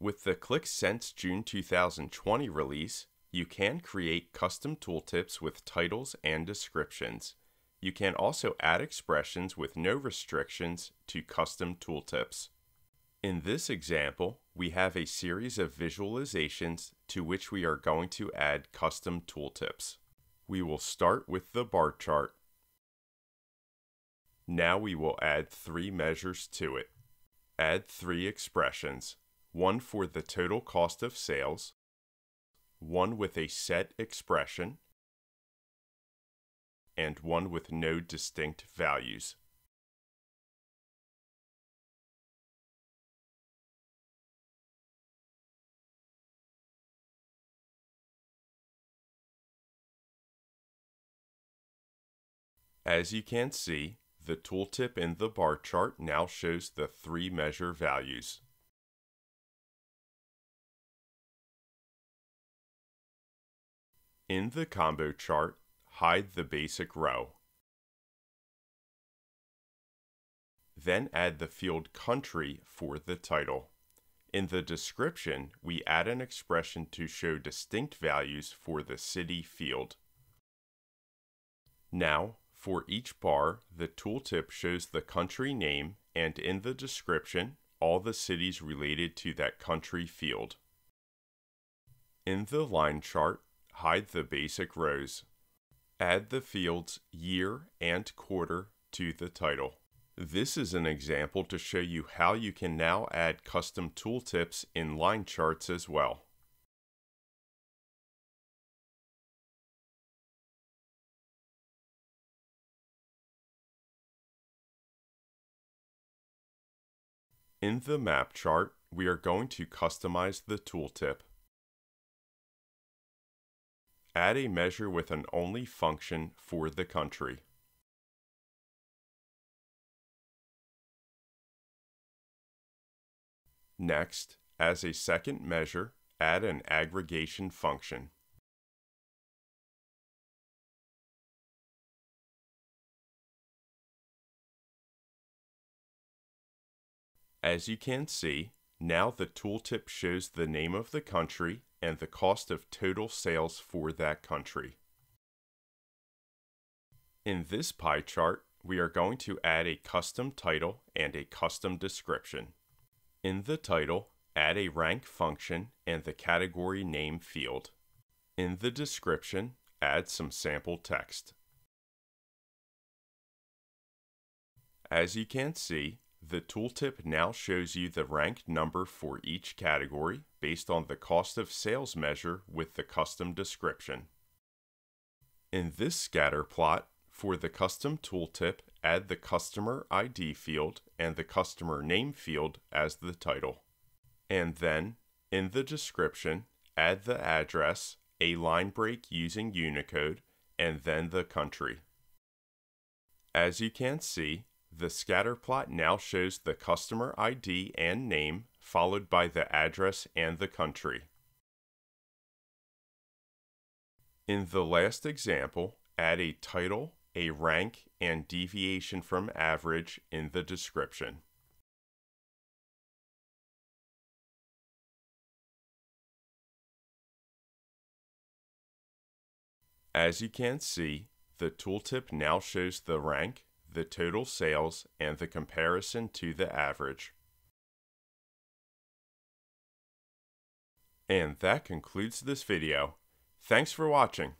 With the Qlik Sense June 2020 release, you can create custom tooltips with titles and descriptions. You can also add expressions with no restrictions to custom tooltips. In this example, we have a series of visualizations to which we are going to add custom tooltips. We will start with the bar chart. Now we will add three measures to it. Add three expressions, one for the total cost of sales, one with a set expression, and one with no distinct values. As you can see, the tooltip in the bar chart now shows the three measure values. In the combo chart, hide the basic row. Then add the field country for the title. In the description, we add an expression to show distinct values for the city field. Now, for each bar, the tooltip shows the country name and in the description, all the cities related to that country field. In the line chart, hide the basic rows. Add the fields year and quarter to the title. This is an example to show you how you can now add custom tooltips in line charts as well. In the map chart, we are going to customize the tooltip. Add a measure with an only function for the country. Next, as a second measure, add an aggregation function. As you can see, now the tooltip shows the name of the country and the cost of total sales for that country. In this pie chart, we are going to add a custom title and a custom description. In the title, add a rank function and the category name field. In the description, add some sample text. As you can see, the tooltip now shows you the ranked number for each category based on the cost of sales measure with the custom description. In this scatter plot, for the custom tooltip, add the customer ID field and the customer name field as the title. And then, in the description, add the address, a line break using Unicode, and then the country. As you can see, the scatter plot now shows the customer ID and name, followed by the address and the country. In the last example, add a title, a rank, and deviation from average in the description. As you can see, the tooltip now shows the rank, the total sales, and the comparison to the average. And that concludes this video. Thanks for watching.